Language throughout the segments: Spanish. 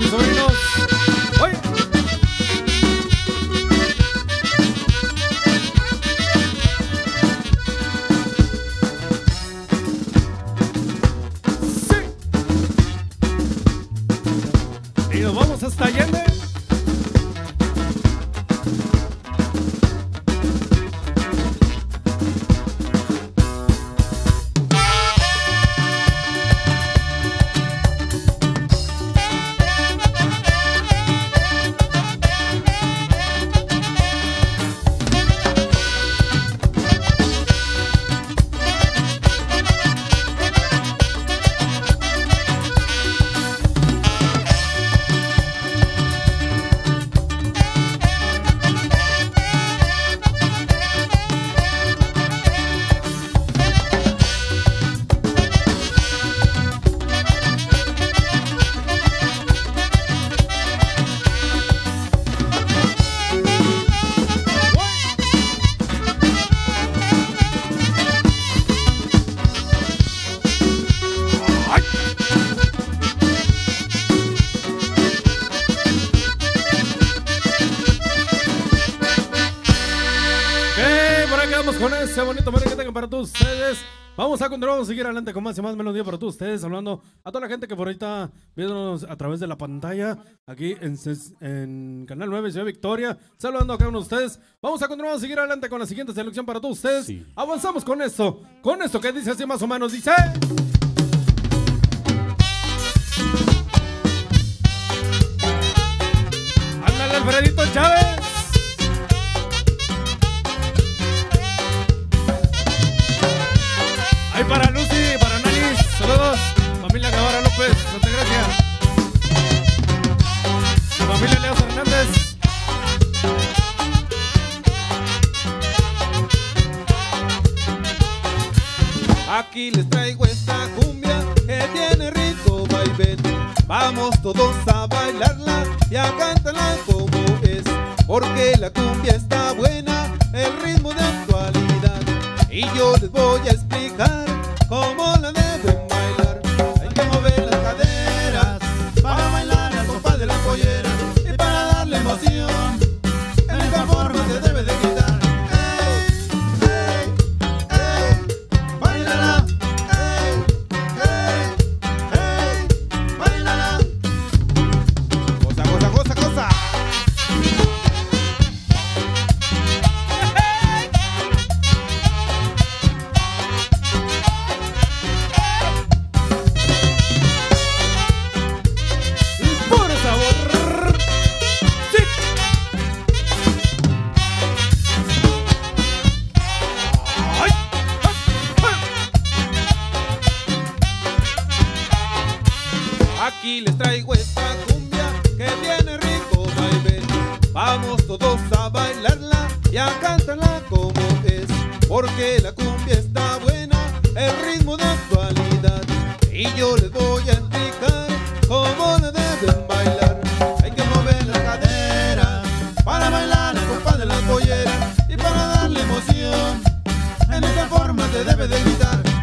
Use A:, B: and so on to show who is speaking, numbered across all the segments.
A: mis sobrinos. Oye. Sí. Y nos vamos hasta Allende. Ese bonito merengue que tengan para todos ustedes. Vamos a continuar, vamos a seguir adelante con más y más melodía para todos ustedes. Hablando a toda la gente que por ahí está viéndonos a través de la pantalla aquí en, Canal 9 Ciudad Victoria. Saludando a cada uno de ustedes. Vamos a continuar, vamos a seguir adelante con la siguiente selección para todos ustedes. Avanzamos con esto, con esto que dice así más o menos. Dice. Ándale, Alfredito
B: Aquí les traigo esta cumbia que tiene rico vaivén. Vamos todos a bailarla y a cantarla como es. Porque la cumbia está buena, el ritmo de actualidad. Y yo les voy a explicar a bailarla y a cantarla como es. Porque la cumbia está buena, el ritmo de actualidad. Y yo les voy a indicar cómo la deben bailar. Hay que mover la cadera para bailar la compa de la pollera y para darle emoción. En esta forma te debe de gritar.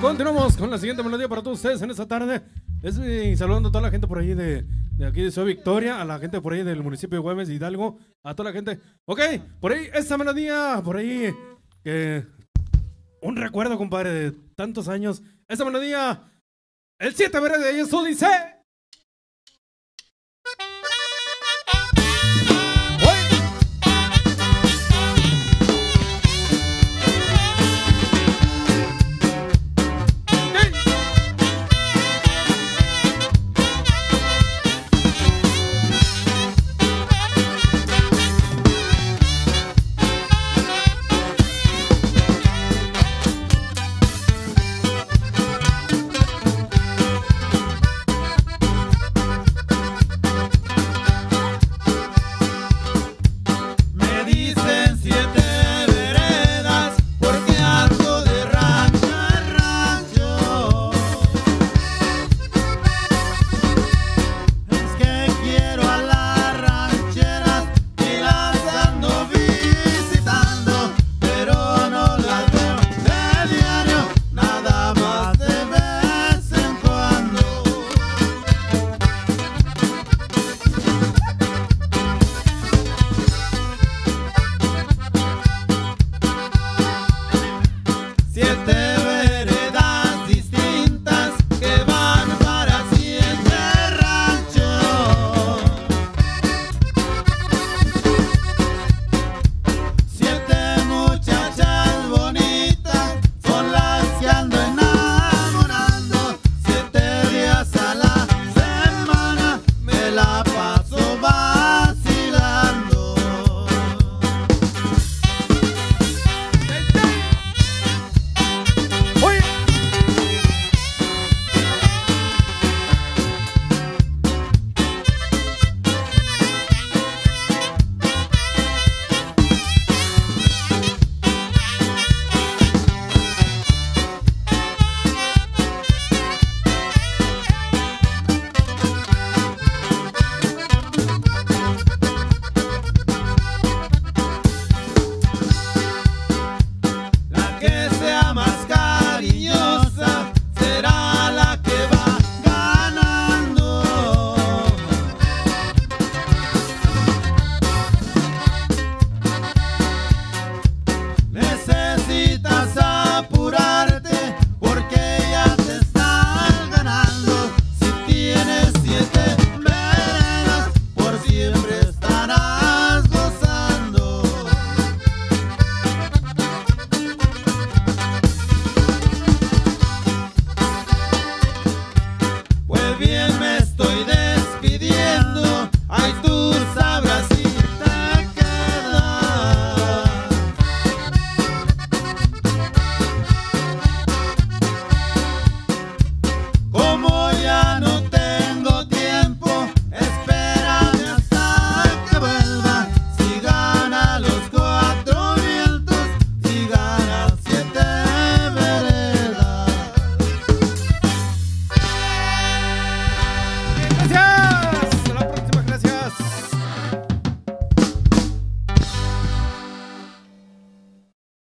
A: Continuamos con la siguiente melodía para todos ustedes en esta tarde. Es, saludando a toda la gente por ahí de, aquí de Ciudad Victoria, a la gente por ahí del municipio de Güemes, Hidalgo, a toda la gente. Ok, por ahí, esta melodía, por ahí, un recuerdo, compadre, de tantos años. Esta melodía, el 7 verde de eso dice.